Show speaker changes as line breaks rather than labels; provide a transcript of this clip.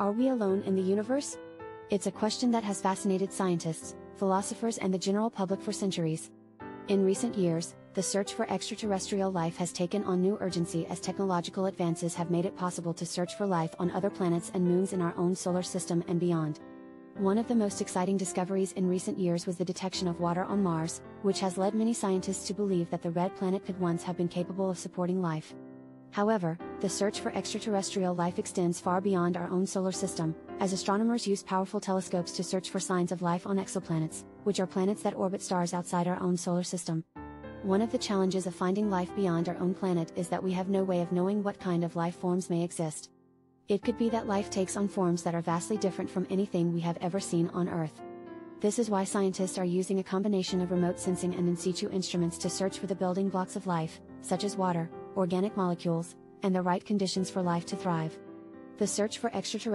Are we alone in the universe? It's a question that has fascinated scientists, philosophers, and the general public for centuries. In recent years, the search for extraterrestrial life has taken on new urgency as technological advances have made it possible to search for life on other planets and moons in our own solar system and beyond. One of the most exciting discoveries in recent years was the detection of water on Mars, which has led many scientists to believe that the red planet could once have been capable of supporting life. However, the search for extraterrestrial life extends far beyond our own solar system, as astronomers use powerful telescopes to search for signs of life on exoplanets, which are planets that orbit stars outside our own solar system. One of the challenges of finding life beyond our own planet is that we have no way of knowing what kind of life forms may exist. It could be that life takes on forms that are vastly different from anything we have ever seen on Earth. This is why scientists are using a combination of remote sensing and in situ instruments to search for the building blocks of life, such as water, organic molecules, and the right conditions for life to thrive. The search for extraterrestrial